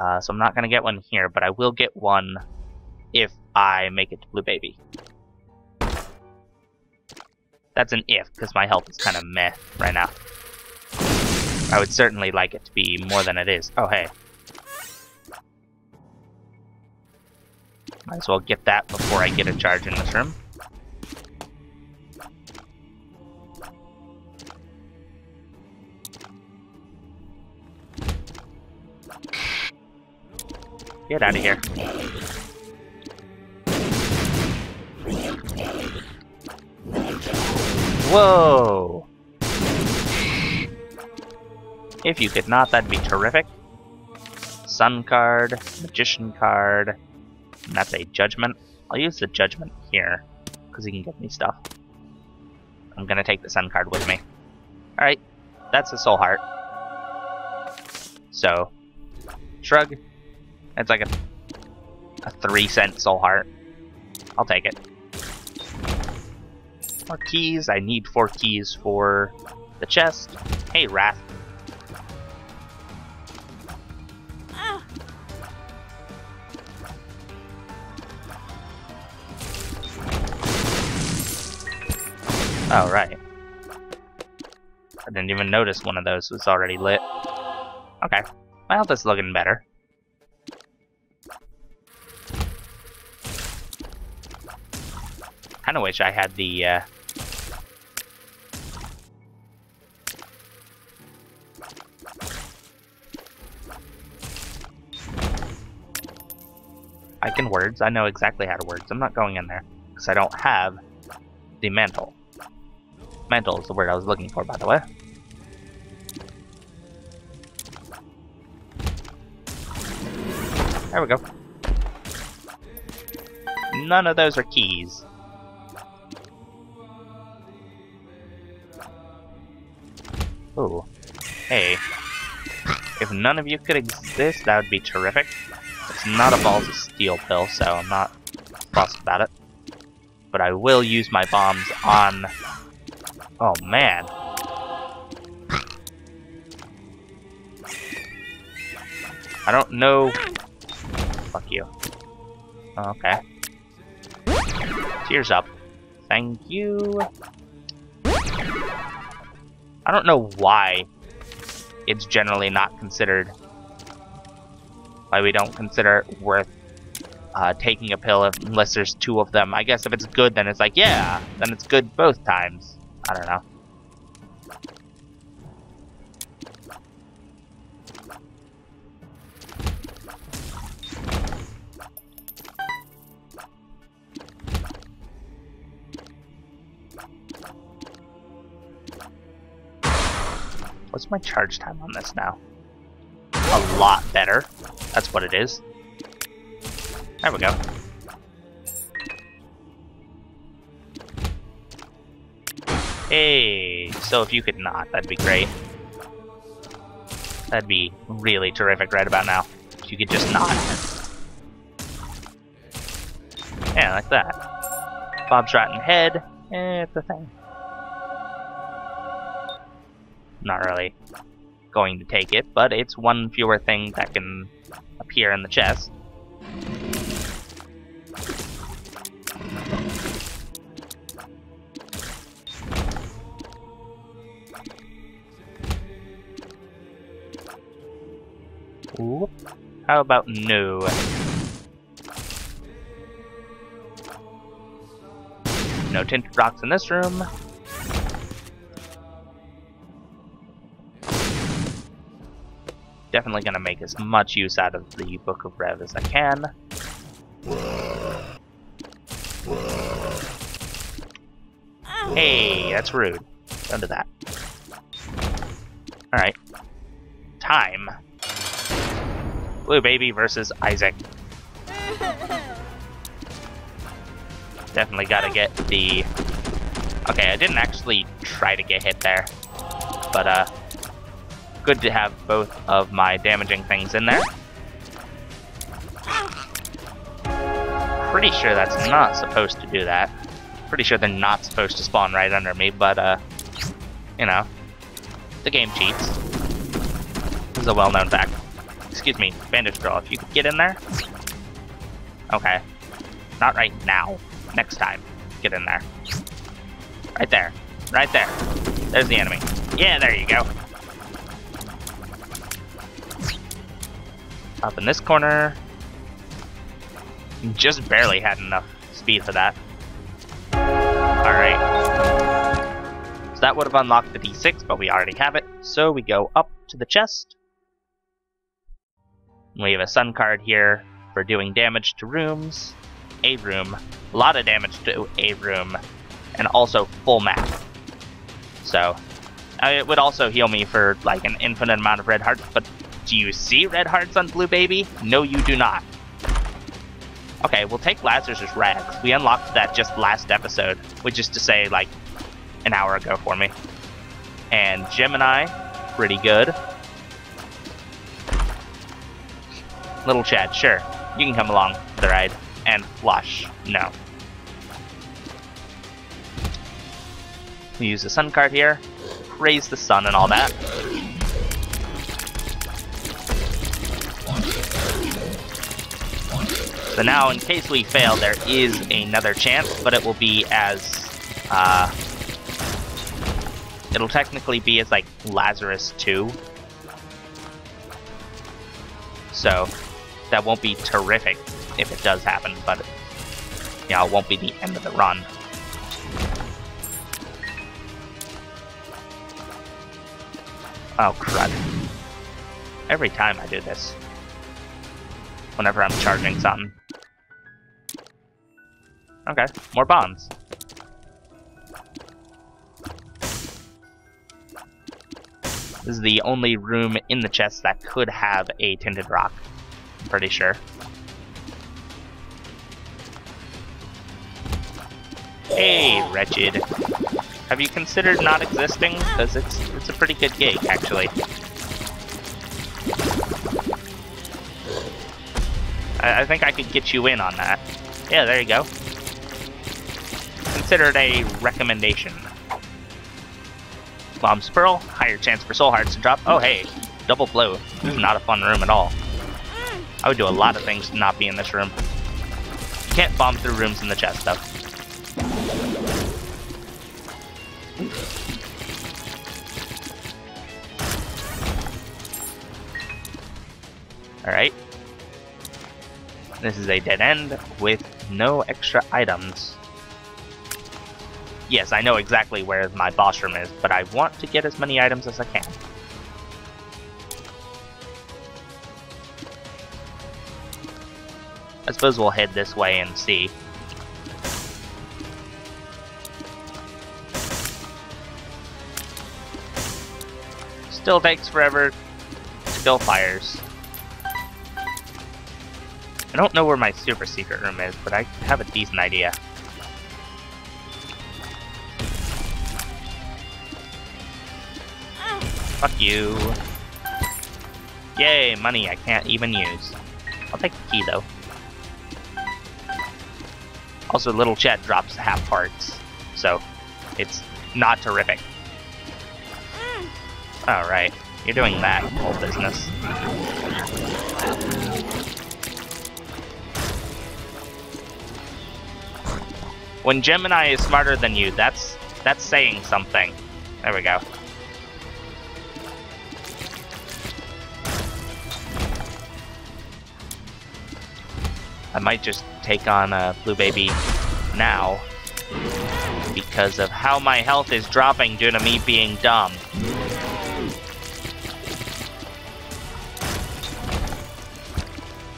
Speaker 1: Uh, so I'm not going to get one here, but I will get one if I make it to Blue Baby. That's an if, because my health is kind of meh right now. I would certainly like it to be more than it is. Oh, hey. Might as well get that before I get a charge in this room. Get out of here. Whoa! If you could not, that'd be terrific. Sun card, Magician card, and that's a Judgment. I'll use the Judgment here, because he can give me stuff. I'm gonna take the Sun card with me. Alright, that's a Soul Heart. So, shrug, it's like a, a three cent soul heart. I'll take it. More keys. I need four keys for the chest. Hey, Wrath. Oh, right. I didn't even notice one of those was already lit. Okay. Health is looking better. Kind of wish I had the, uh... I can words. I know exactly how to words. I'm not going in there. Because I don't have the mantle. Mantle is the word I was looking for, by the way. There we go. None of those are keys. Oh. Hey. If none of you could exist, that would be terrific. It's not a balls of steel pill, so I'm not fussed about it. But I will use my bombs on... Oh, man. I don't know... Fuck you. Okay. Tears up. Thank you. I don't know why it's generally not considered, why we don't consider it worth uh, taking a pill unless there's two of them. I guess if it's good, then it's like, yeah, then it's good both times. I don't know. What's my charge time on this now? A lot better. That's what it is. There we go. Hey, so if you could not, that'd be great. That'd be really terrific right about now. If you could just not. Yeah, like that. Bob's rotten head. Eh, it's a thing. Not really going to take it, but it's one fewer thing that can appear in the chest. Ooh. How about no? No tinted rocks in this room. Definitely going to make as much use out of the Book of Rev as I can. Hey, that's rude. Don't do that. Alright. Time. Blue Baby versus Isaac. Definitely gotta get the... Okay, I didn't actually try to get hit there. But, uh... Good to have both of my damaging things in there. Pretty sure that's not supposed to do that. Pretty sure they're not supposed to spawn right under me, but, uh... You know. The game cheats. This is a well-known fact. Excuse me, Bandage Girl, if you could get in there? Okay. Not right now. Next time. Get in there. Right there. Right there. There's the enemy. Yeah, there you go. Up in this corner. Just barely had enough speed for that. Alright. So that would have unlocked the D6, but we already have it. So we go up to the chest. We have a sun card here for doing damage to rooms, a room, a lot of damage to a room, and also full map. So, uh, it would also heal me for like an infinite amount of red hearts, but do you see red hearts on Blue Baby? No, you do not. Okay, we'll take Lazarus' rags. We unlocked that just last episode, which is to say, like, an hour ago for me. And Gemini, pretty good. Little Chad, sure. You can come along for the ride. And Flush, no. We use the sun card here. Raise the sun and all that. So now, in case we fail, there is another chance, but it will be as, uh, it'll technically be as, like, Lazarus 2. So, that won't be terrific if it does happen, but you know, it won't be the end of the run. Oh crud. Every time I do this. Whenever I'm charging something. Okay, more bombs. This is the only room in the chest that could have a tinted rock I'm pretty sure. Hey, Wretched. Have you considered not existing? Because it's, it's a pretty good gig, actually. I, I think I could get you in on that. Yeah, there you go. Considered a recommendation. Mom's Pearl, higher chance for soul hearts to drop. Oh hey, double blow. This is not a fun room at all. I would do a lot of things to not be in this room. You can't bomb through rooms in the chest, though. Alright. This is a dead end with no extra items. Yes, I know exactly where my boss room is, but I want to get as many items as I can. I suppose we'll head this way and see. Still takes forever to build fires. I don't know where my super secret room is, but I have a decent idea. Fuck you. Yay, money I can't even use. I'll take the key though. Also, Little Chad drops half parts, so it's not terrific. Alright, you're doing that whole business. When Gemini is smarter than you, that's that's saying something. There we go. Might just take on a Blue Baby now because of how my health is dropping due to me being dumb.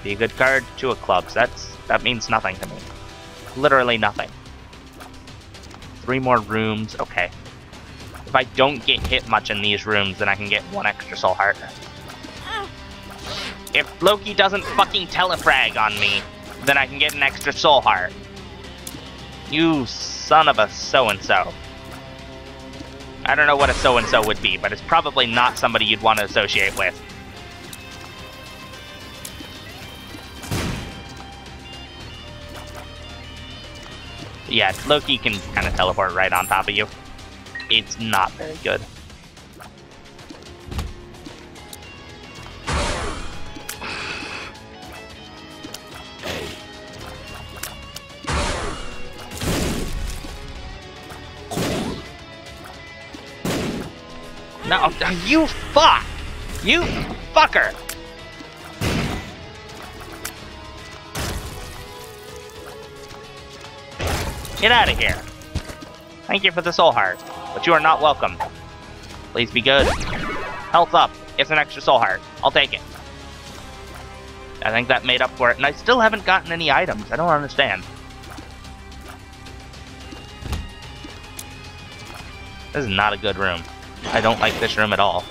Speaker 1: Be a good card, two of clubs. That's that means nothing to me. Literally nothing. three more rooms. Okay. If I don't get hit much in these rooms, then I can get one extra soul heart. If Loki doesn't fucking telefrag on me, then I can get an extra soul heart. You son of a so-and-so. I don't know what a so-and-so would be, but it's probably not somebody you'd want to associate with. Yeah, Loki can kind of teleport right on top of you. It's not very good. No, you fuck! You fucker! Get out of here. Thank you for the soul heart, but you are not welcome. Please be good. Health up. It's an extra soul heart. I'll take it. I think that made up for it, and I still haven't gotten any items. I don't understand. This is not a good room. I don't like this room at all.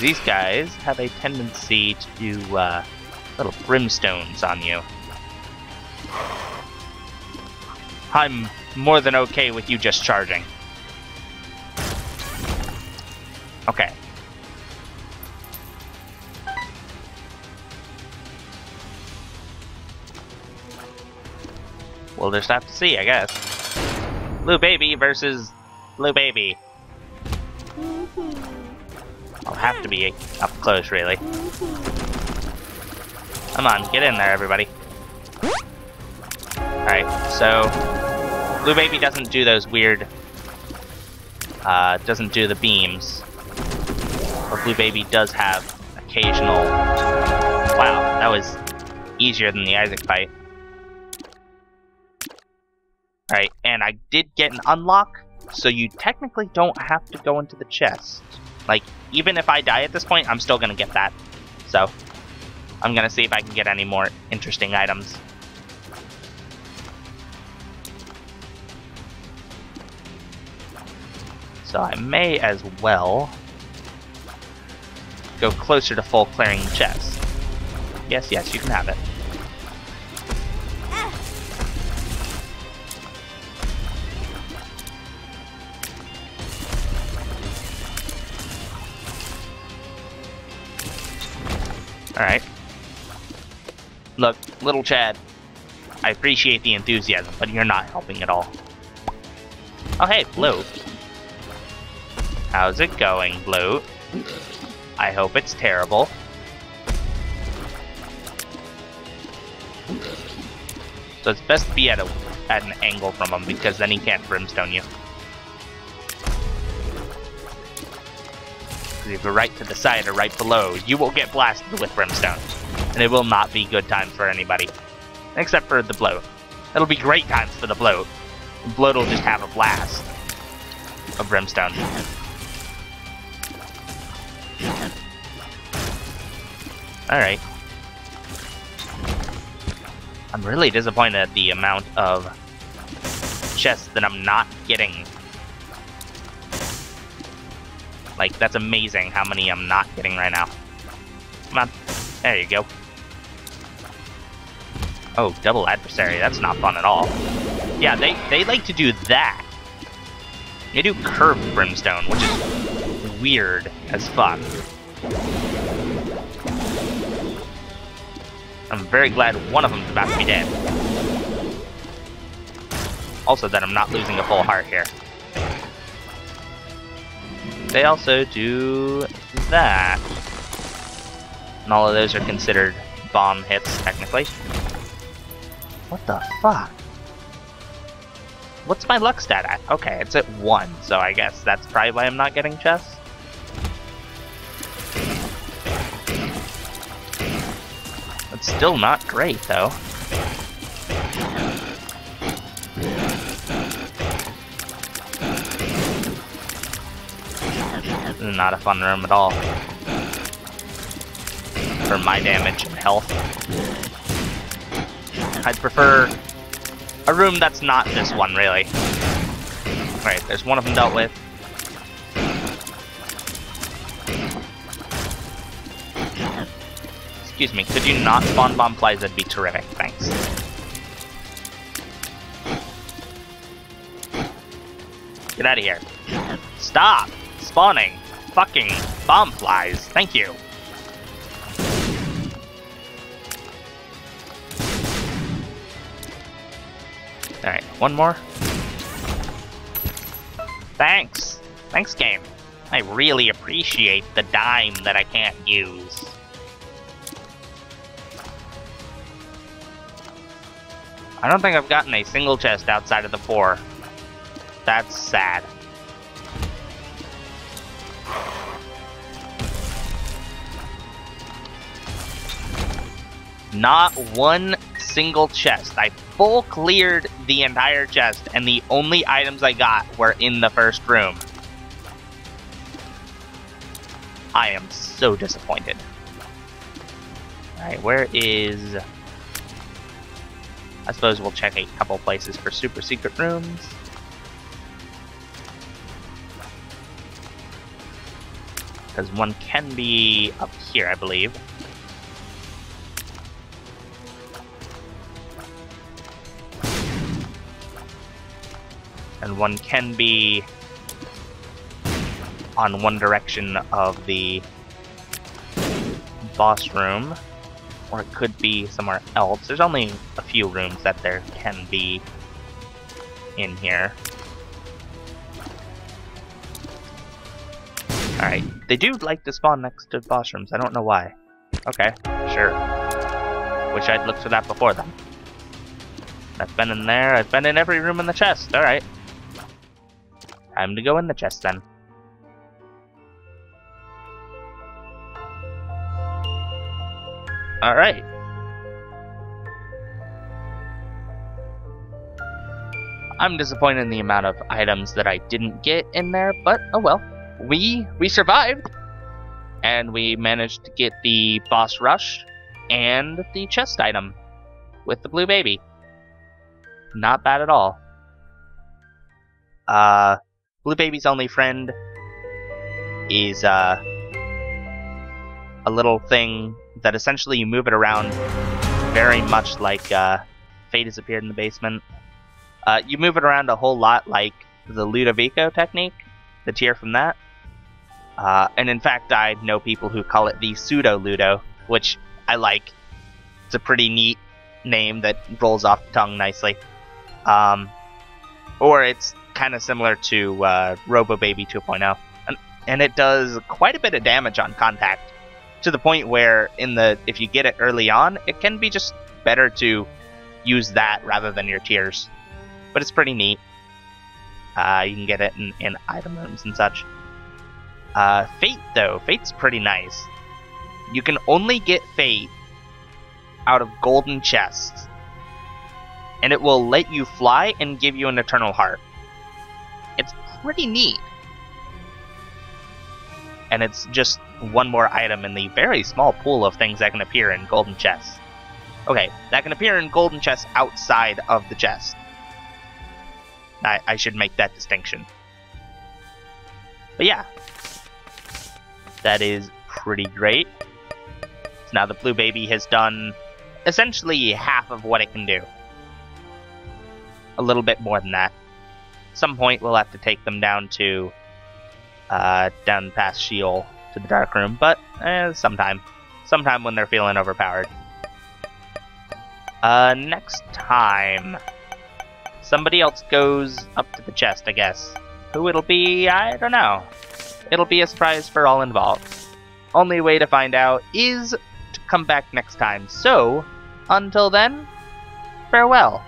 Speaker 1: These guys have a tendency to do uh, little brimstones on you. I'm more than okay with you just charging. Okay. We'll just have to see, I guess. Blue Baby versus Blue Baby. I'll have to be up close, really. Come on, get in there, everybody. Alright, so Blue Baby doesn't do those weird uh, doesn't do the beams. But Blue Baby does have occasional Wow, that was easier than the Isaac fight. Alright, and I did get an unlock, so you technically don't have to go into the chest. Like, even if I die at this point, I'm still gonna get that. So, I'm gonna see if I can get any more interesting items. So I may as well go closer to full clearing the chest. Yes, yes, you can have it. Alright. Look, little Chad, I appreciate the enthusiasm, but you're not helping at all. Oh hey, Blue. How's it going, Blue? I hope it's terrible. So it's best to be at a at an angle from him because then he can't brimstone you. If you're right to the side or right below, you will get blasted with brimstone. And it will not be good times for anybody. Except for the bloat. It'll be great times for the bloat. The bloat will just have a blast of brimstone. Alright. I'm really disappointed at the amount of chests that I'm not getting. Like, that's amazing how many I'm not getting right now. Come on. There you go. Oh, double adversary. That's not fun at all. Yeah, they, they like to do that. They do curved brimstone, which is weird as fuck. I'm very glad one of them is about to be dead. Also that I'm not losing a full heart here. They also do that. And all of those are considered bomb hits, technically. What the fuck? What's my luck stat at? Okay, it's at 1, so I guess that's probably why I'm not getting chests. It's still not great, though. Not a fun room at all. For my damage and health. I'd prefer A room that's not this one, really. Alright, there's one of them dealt with. Excuse me, could you not spawn bomb flies? That'd be terrific, thanks. Get out of here. Stop spawning fucking bomb flies. Thank you. Alright, one more. Thanks. Thanks, game. I really appreciate the dime that I can't use. I don't think I've gotten a single chest outside of the four. That's sad. Not one single chest. I full cleared the entire chest, and the only items I got were in the first room. I am so disappointed. Alright, where is... I suppose we'll check a couple places for super secret rooms. Because one can be up here, I believe. And one can be on one direction of the boss room or it could be somewhere else. There's only a few rooms that there can be in here. Alright, they do like to spawn next to boss rooms, I don't know why. Okay, sure. Wish I'd looked for that before then. I've been in there, I've been in every room in the chest, alright. Time to go in the chest then. Alright. I'm disappointed in the amount of items that I didn't get in there, but oh well. We we survived. And we managed to get the boss rush and the chest item with the blue baby. Not bad at all. Uh Blue Baby's only friend is uh a little thing that essentially you move it around very much like uh, Fate has appeared in the basement. Uh, you move it around a whole lot like the Ludovico technique, the tear from that. Uh, and in fact, I know people who call it the pseudo Ludo, which I like. It's a pretty neat name that rolls off the tongue nicely. Um, or it's kind of similar to uh, Robo Baby 2.0, and, and it does quite a bit of damage on contact to the point where in the if you get it early on, it can be just better to use that rather than your tears. But it's pretty neat. Uh, you can get it in, in item rooms and such. Uh, Fate though, Fate's pretty nice. You can only get Fate out of golden chests. And it will let you fly and give you an eternal heart. Pretty neat. And it's just one more item in the very small pool of things that can appear in golden chests. Okay, that can appear in golden chests outside of the chest. I, I should make that distinction. But yeah, that is pretty great. So now the Blue Baby has done essentially half of what it can do. A little bit more than that. Some point we'll have to take them down to uh, down past Sheol to the dark room, but eh, sometime. Sometime when they're feeling overpowered. Uh, next time. Somebody else goes up to the chest, I guess. Who it'll be, I don't know. It'll be a surprise for all involved. Only way to find out is to come back next time. So, until then, farewell.